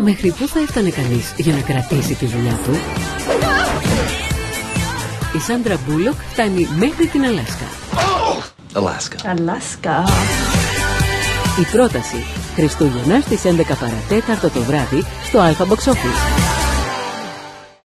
Μέχρι πού θα έφτανε κανείς για να κρατήσει τη δουλειά του; Η Σάντρα Μπούλοκ φτάνει μέχρι την Αλάσκα. Αλάσκα. Η πρόταση Χριστούγεννα στις 11 παρατέταρτο το βράδυ στο Alpha Box Office.